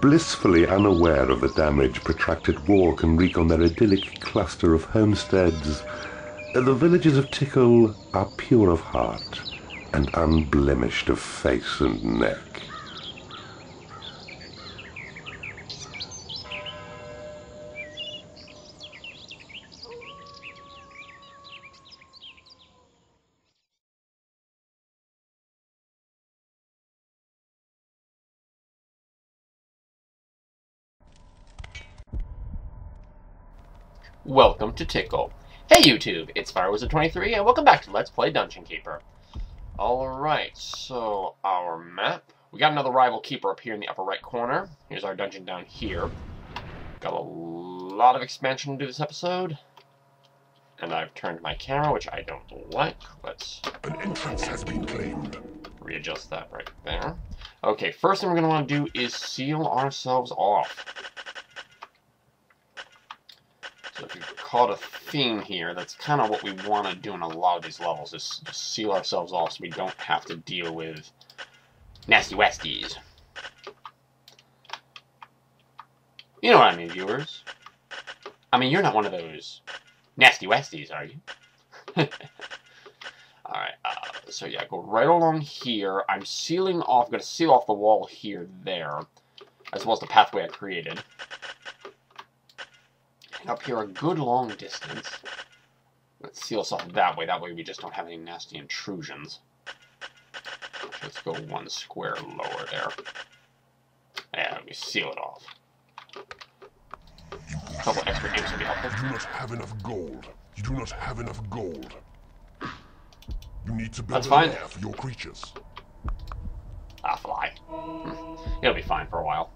blissfully unaware of the damage protracted war can wreak on their idyllic cluster of homesteads, the villagers of Tickle are pure of heart and unblemished of face and neck. Welcome to Tickle. Hey YouTube, it's FireWizard23 and welcome back to Let's Play Dungeon Keeper. Alright, so our map. We got another rival keeper up here in the upper right corner. Here's our dungeon down here. Got a lot of expansion to do this episode. And I've turned my camera, which I don't like. Let's An entrance has been claimed. readjust that right there. Okay, first thing we're going to want to do is seal ourselves off. If you caught a theme here, that's kind of what we want to do in a lot of these levels, is seal ourselves off so we don't have to deal with nasty westies. You know what I mean, viewers? I mean, you're not one of those nasty westies, are you? Alright, uh, so yeah, go right along here. I'm sealing off, going to seal off the wall here, there, as well as the pathway I created up here a good long distance. Let's seal us off that way. That way we just don't have any nasty intrusions. Let's go one square lower there. Yeah, we seal it off. A couple extra games would be helpful. You do not have enough gold. You do not have enough gold. You need to build That's fine. for your creatures. Ah, fly. Hmm. It'll be fine for a while.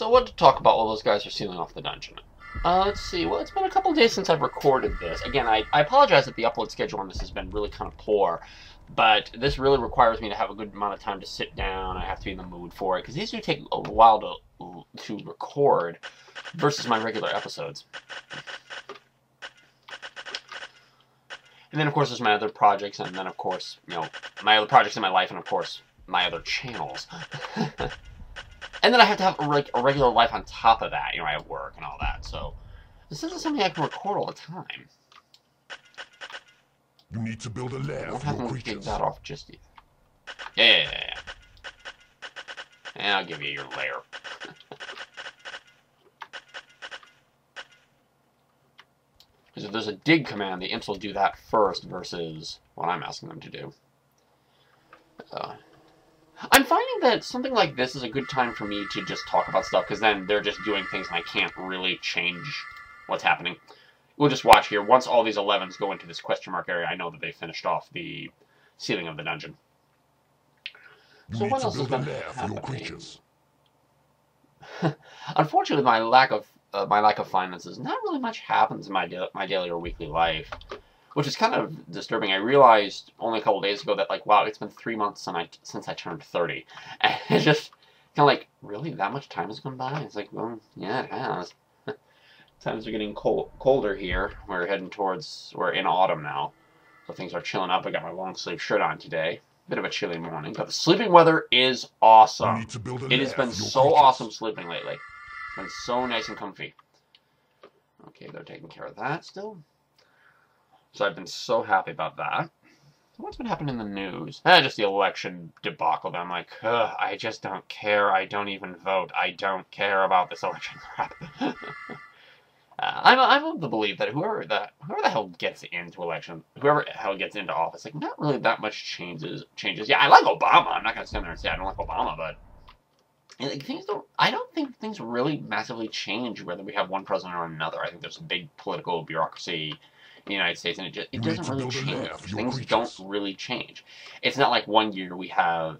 So what to talk about while those guys are sealing off the dungeon? Uh, let's see. Well, it's been a couple days since I've recorded this. Again, I, I apologize that the upload schedule on this has been really kind of poor, but this really requires me to have a good amount of time to sit down. I have to be in the mood for it because these do take a while to to record versus my regular episodes. And then, of course, there's my other projects, and then, of course, you know, my other projects in my life, and of course, my other channels. and then I have to have a, reg- a regular life on top of that. You know, I have work and all that. So this isn't something I can record all the time. You need to build a lair don't for have to creatures. that off just yet. Yeah, yeah, yeah, yeah. And I'll give you your lair. Because if there's a dig command, the imps will do that first versus what I'm asking them to do. Uh, I'm finding that something like this is a good time for me to just talk about stuff, because then they're just doing things and I can't really change what's happening. We'll just watch here. Once all these 11s go into this question mark area, I know that they finished off the ceiling of the dungeon. You So what else is been lair for your creatures. Unfortunately, my lack of uh, my lack of finances, not really much happens in my da- my daily or weekly life, which is kind of disturbing. I realized only a couple days ago that like, wow, it's been three months since I since I turned thirty, and it's just kind of like, really, that much time has gone by? It's like, well, yeah, it has. Times are getting cold, colder here. We're heading towards we're in autumn now, so things are chilling up. I got my long sleeve shirt on today. Bit of a chilly morning, but the sleeping weather is awesome. need to build It has been so awesome sleeping lately. It's been so nice and comfy. Okay, they're taking care of that still. So I've been so happy about that. What's been happening in the news? Eh, just the election debacle. I'm like, Ugh, I just don't care. I don't even vote. I don't care about this election crap. uh, I'm, I'm of the belief that whoever that whoever the hell gets into election, whoever the hell gets into office, like not really that much changes. Changes. Yeah, I like Obama. I'm not gonna stand there and say I don't like Obama, but like, things don't. I don't think things really massively change whether we have one president or another. I think there's a big political bureaucracy in the United States, and it just it doesn't really change. lair for your Things creatures. don't really change. It's not like one year we have.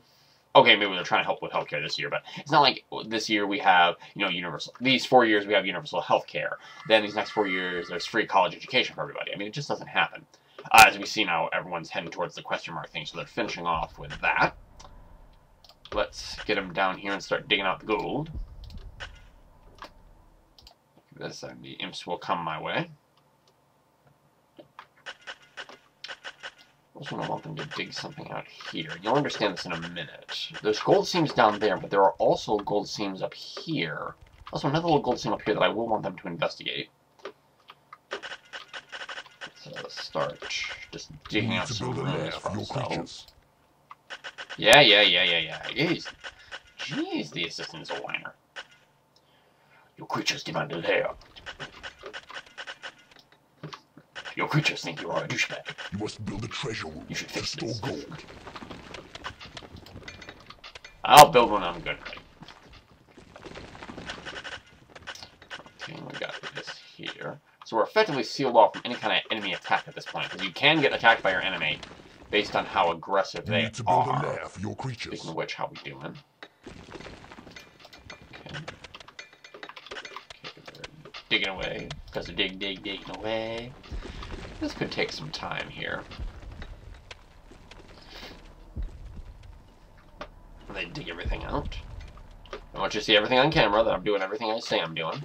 Okay, maybe they're trying to help with healthcare this year, but it's not like this year we have, you know, universal. These four years we have universal healthcare. Then these next four years there's free college education for everybody. I mean, it just doesn't happen. Uh, as we see now, everyone's heading towards the question mark thing, so they're finishing off with that. Let's get them down here and start digging out the gold. This and the imps will come my way. I also, I want them to dig something out here. You'll understand this in a minute. There's gold seams down there, but there are also gold seams up here. Also, another little gold seam up here that I will want them to investigate. So let's start just digging out to some rooms for ourselves. Yeah, yeah, yeah, yeah, yeah. Jeez. Jeez, the assistant is a whiner. Your creatures demand a lair. Your creatures think you are a douchebag. You must build a treasure room You should to store this. gold. I'll build one I'm good at. Okay, we got this here. So we're effectively sealed off from any kind of enemy attack at this point, because you can get attacked by your enemy based on how aggressive You they need to build a are. lair for your creatures. Speaking of which, how we doing? Okay. Okay, we're digging away. Because of dig, dig, digging away. This could take some time here. They dig everything out. I want you to see everything on camera, that I'm doing everything I say I'm doing.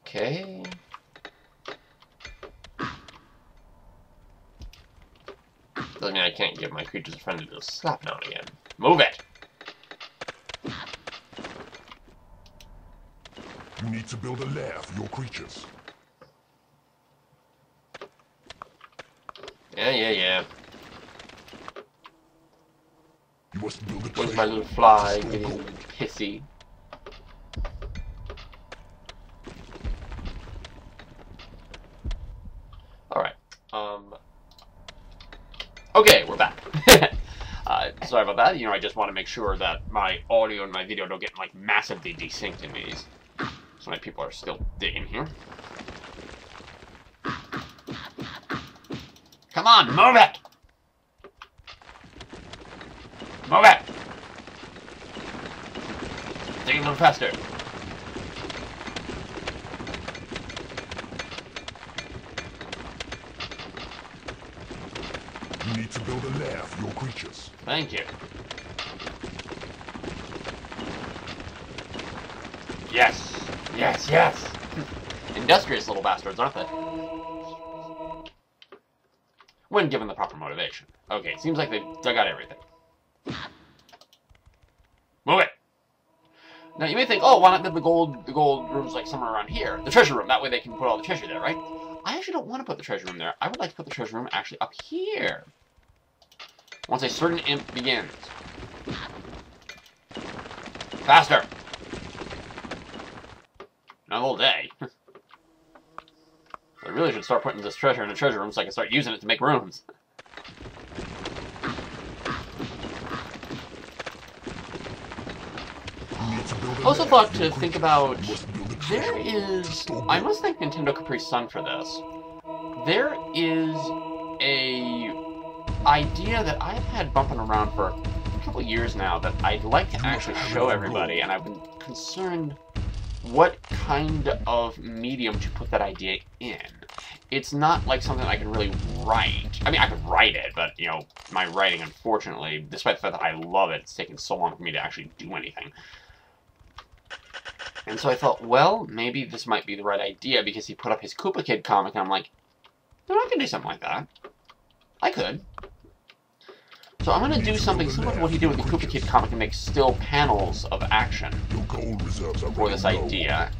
Okay. Doesn't mean I can't give my creatures a friendly little slap now and again. Move it! You need to build a lair for your creatures. Yeah, yeah, yeah. You must build a Where's my little fly getting pissy? Alright. Um. Okay, we're back. uh, sorry about that. You know, I just want to make sure that my audio and my video don't get, like, massively desynced in these. So many people are still digging here. Come on, move it! Move it! Dig a little faster. You need to build a lair for your creatures. Thank you. Yes! Yes, yes! Industrious little bastards, aren't they? When given the proper motivation. Okay, it seems like they've dug out everything. Move it! Now you may think, oh, why not the gold the gold rooms like somewhere around here? The treasure room, that way they can put all the treasure there, right? I actually don't want to put the treasure room there. I would like to put the treasure room actually up here. Once a certain imp begins. Faster! Not all day. I really should start putting this treasure in a treasure room so I can start using it to make rooms. You need to build a I also thought to think about You must build a treasure there is I must thank Nintendo Capri Sun for this. There is a idea that I've had bumping around for a couple years now that I'd like to actually show everybody, and I've been concerned what kind of medium to put that idea in. It's not like something I can really write. I mean, I could write it, but you know, my writing, unfortunately, despite the fact that I love it, it's taken so long for me to actually do anything. And so I thought, well, maybe this might be the right idea because he put up his Koopa Kid comic, and I'm like, know, I can do something like that. I could. So I'm going to do something similar to what he did with the Koopa Kid comic and make still panels of action for this idea.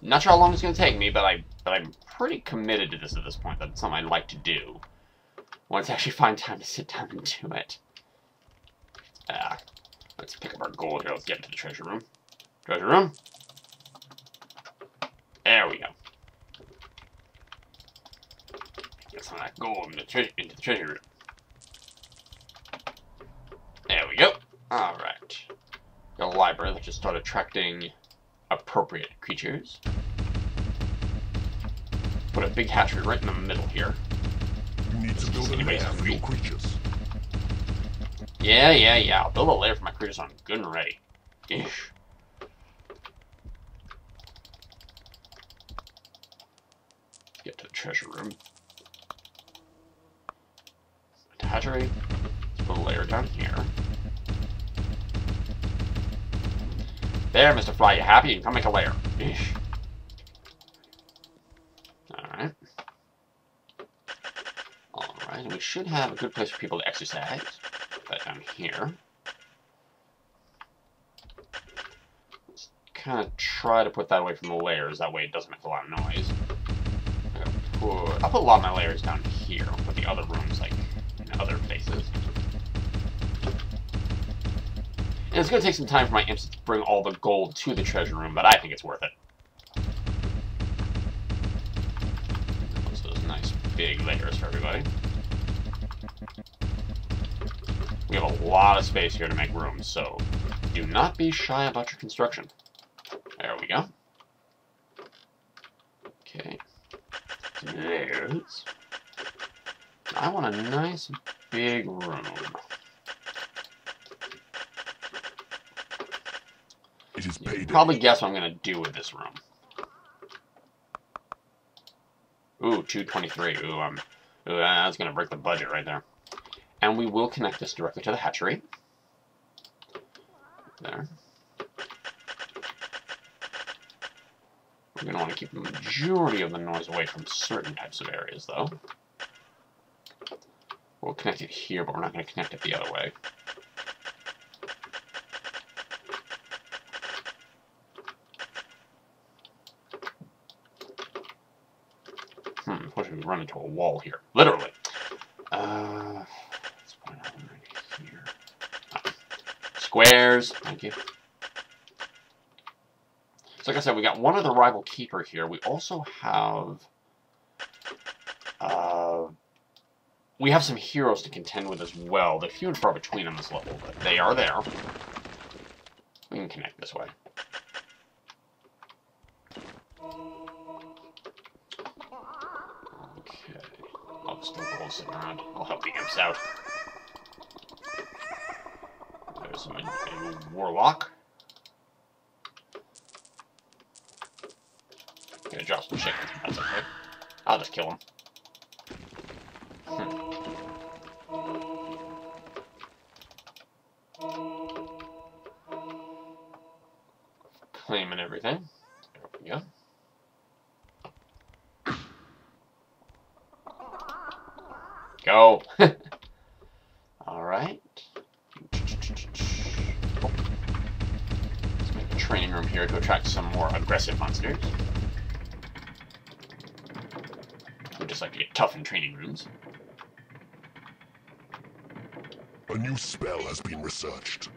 Not sure how long it's going to take me, but I but I'm pretty committed to this at this point. That's something I'd like to do. Once I actually find time to sit down and do it. Ah, let's pick up our gold here. Let's get into the treasure room. Treasure room. There we go. Get some of that gold the, into the treasure room. There we go. All right. Got a library. Let's just start attracting appropriate creatures. Put a big hatchery right in the middle here. You need to build a lair for your creatures. Yeah, yeah, yeah. I'll build a lair for my creatures I'm good and ready. Ish. Get to the treasure room. Hatchery. There, Mr. Fly, you happy? Come make a lair. Ish. Alright. And we should have a good place for people to exercise. That down here. Let's kind of try to put that away from the layers. That way it doesn't make a lot of noise. I'll put a lot of my layers down here. I'll put the other rooms like in other And it's going to take some time for my imps to bring all the gold to the treasure room, but I think it's worth it. Those nice big layers for everybody. We have a lot of space here to make rooms, so do not be shy about your construction. There we go. Okay. There's... I want a nice big room. It is You payday. probably guess what I'm going to do with this room. Ooh, 223. Ooh, um, ooh, that's going to break the budget right there. And we will connect this directly to the hatchery. There. We're going to want to keep the majority of the noise away from certain types of areas, though. We'll connect it here, but we're not going to connect it the other way. Hmm, what if we run into a wall here? Literally. Uh, let's put right here. Ah. Squares. Thank you. So like I said, we got one other rival keeper here. We also have... Uh, we have some heroes to contend with as well. They're few and far between on this level, but they are there. We can connect this way. Sitting around. I'll help the imps out. There's a, a warlock. Gonna drop some chickens. That's okay. I'll just kill him. Hmm. Claiming everything. There we go. Go. All right. Let's make a training room here to attract some more aggressive monsters. We just like to get tough in training rooms. A new spell has been researched.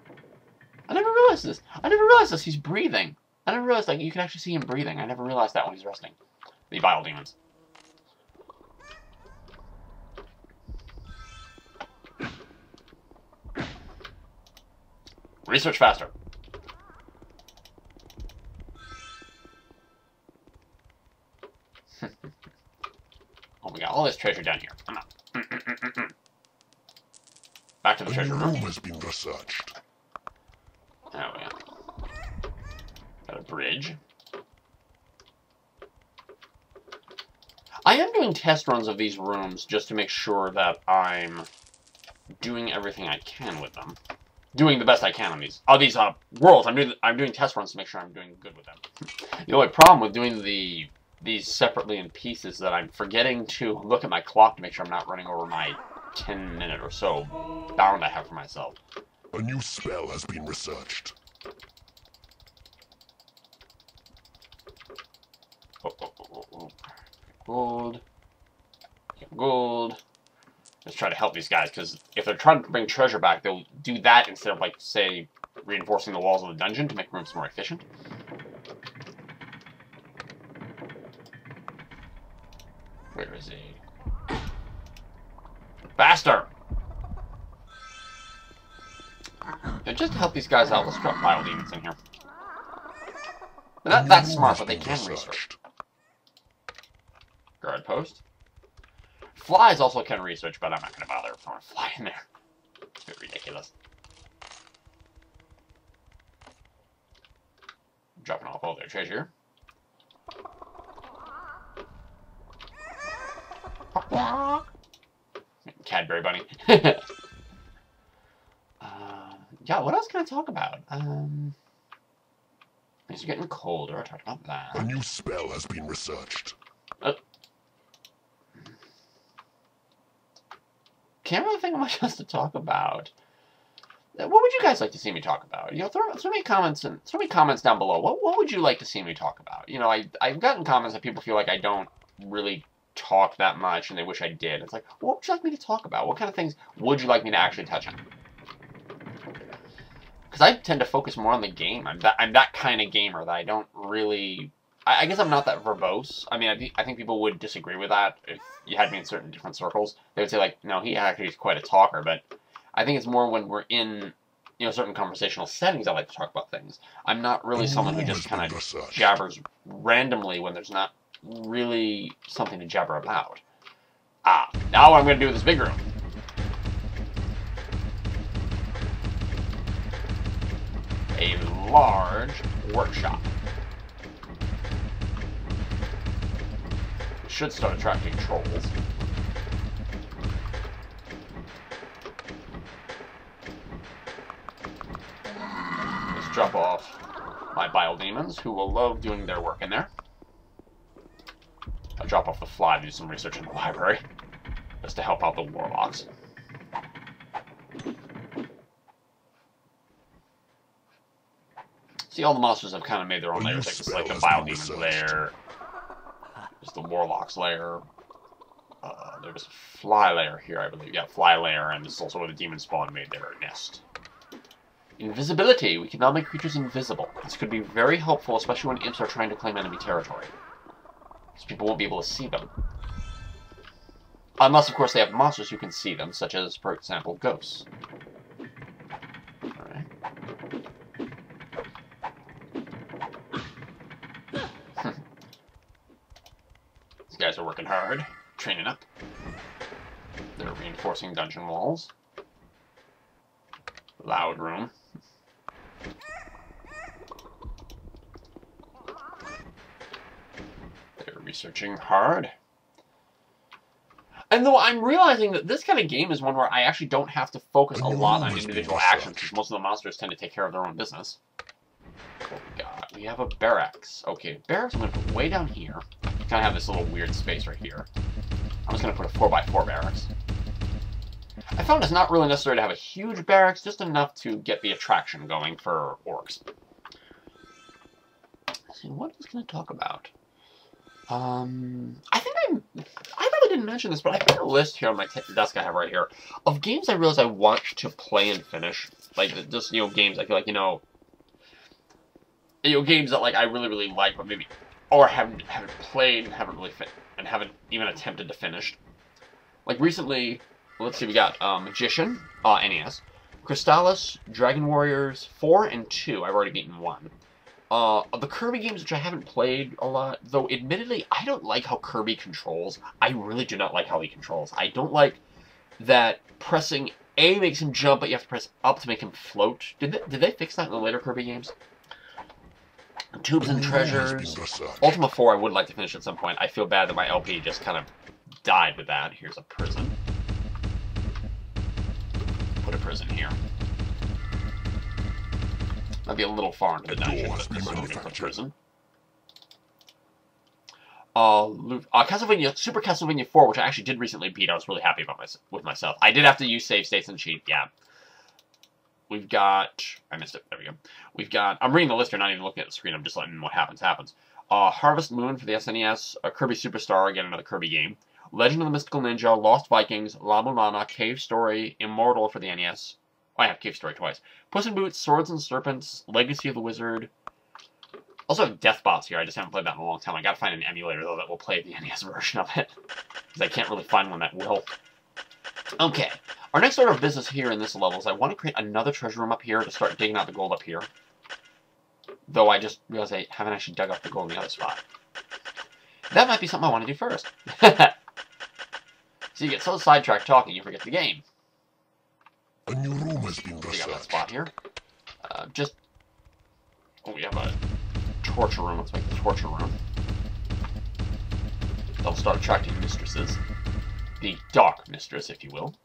I never realized this. I never realized this. He's breathing. I never realized like you can actually see him breathing. I never realized that when he's resting. The bile demons. Research faster. oh, we got all this treasure down here. Come on. Back to the new treasure room room. has been researched. There we go. Got a bridge. I am doing test runs of these rooms just to make sure that I'm doing everything I can with them. Doing the best I can on these. Oh, these uh, worlds. I'm doing I'm doing test runs to make sure I'm doing good with them. The only problem with doing the these separately in pieces is that I'm forgetting to look at my clock to make sure I'm not running over my 10 minute or so bound I have for myself. A new spell has been researched. Oh, oh, oh, oh, oh. Gold. Gold. Let's try to help these guys, because if they're trying to bring treasure back, they'll do that instead of, like, say, reinforcing the walls of the dungeon to make rooms more efficient. Where is he? Faster! Just to help these guys out, let's drop Bile Demons in here. But A that, that's smart, but they can research. Guard post. Flies also can research, but I'm not going to bother throwing a fly in there. It's a bit ridiculous. Dropping off all their treasure. Cadbury Bunny. uh, yeah, what else can I talk about? Um, it's getting colder. I talked about that. A new spell has been researched. Can't really think of much else to talk about. What would you guys like to see me talk about? You know, throw, throw me comments and throw me comments down below. What what would you like to see me talk about? You know, I I've gotten comments that people feel like I don't really talk that much and they wish I did. It's like, what would you like me to talk about? What kind of things would you like me to actually touch on? Because I tend to focus more on the game. I'm that I'm that kind of gamer that I don't really. I, I guess I'm not that verbose. I mean, I, thi- I think people would disagree with that if you had me in certain different circles. They would say like, no, he actually is quite a talker. But I think it's more when we're in, you know, certain conversational settings. I like to talk about things. I'm not really someone who just kind of jabbers randomly when there's not really something to jabber about. Ah, now what I'm going to do with this big room. A large workshop. Should start attracting trolls. Let's drop off my bile demons, who will love doing their work in there. I'll drop off the fly to do some research in the library, just to help out the warlocks. See, all the monsters have kind of made their own layers. Like, the bile demon's lair, there's the warlock's lair. Uh, there's a fly layer here, I believe. Yeah, fly layer, and this is also where the demon spawn made their nest. Invisibility. We can now make creatures invisible. This could be very helpful, especially when imps are trying to claim enemy territory. Because people won't be able to see them. Unless, of course, they have monsters who can see them, such as, for example, ghosts. Alright. These guys are working hard, training up. They're reinforcing dungeon walls. Loud room. They're researching hard. And though I'm realizing that this kind of game is one where I actually don't have to focus a lot on individual actions, because most of the monsters tend to take care of their own business. Oh, what we got? We have a barracks. Okay, barracks I'm going to put way down here. Kind of have this little weird space right here. I'm just going to put a 4x4 barracks. I found it's not really necessary to have a huge barracks, just enough to get the attraction going for orcs. Let's see, what was going to talk about? Um, I think I'm. I probably didn't mention this, but I've got a list here on my desk I have right here of games I realize I want to play and finish. Like just you know games I feel like you know, you know games that like I really really like, but maybe or haven't haven't played and haven't really fin- and haven't even attempted to finish. Like recently, let's see, we got uh, Magician, uh, NES, Crystalis, Dragon Warriors four and two. I've already beaten one. Uh, the Kirby games, which I haven't played a lot, though admittedly, I don't like how Kirby controls. I really do not like how he controls. I don't like that pressing A makes him jump, but you have to press up to make him float. Did they, did they fix that in the later Kirby games? Tubes and new room has Treasures. Ultima 4 I would like to finish at some point. I feel bad that my LP just kind of died with that. Here's a prison. Put a prison here. Might be a little far into the dungeon, but this will be manufactured. prison. Uh, uh, Castlevania, Super Castlevania 4, which I actually did recently beat. I was really happy about my, with myself. I did have to use save states and cheat, yeah. We've got, I missed it, there we go. We've got, I'm reading the list here, not even looking at the screen, I'm just letting what happens, happens. Uh, Harvest Moon for the SNES, uh, Kirby Superstar, again, another Kirby game. Legend of the Mystical Ninja, Lost Vikings, La Mulana, Cave Story, Immortal for the NES. Oh, I have Cave Story twice. Puss in Boots, Swords and Serpents, Legacy of the Wizard. Also have Deathbots here, I just haven't played that in a long time. I gotta find an emulator, though, that will play the NES version of it. Because I can't really find one that will. Okay, our next order of business here in this level is I want to create another treasure room up here to start digging out the gold up here. Though I just realized I haven't actually dug up the gold in the other spot. That might be something I want to do first. so you get so sidetracked talking, you forget the game. A new room has been Dig out that researched. spot here. Uh, just... Oh, we have a torture room. Let's make the torture room. They'll start attracting mistresses. The dark mistress, if you will.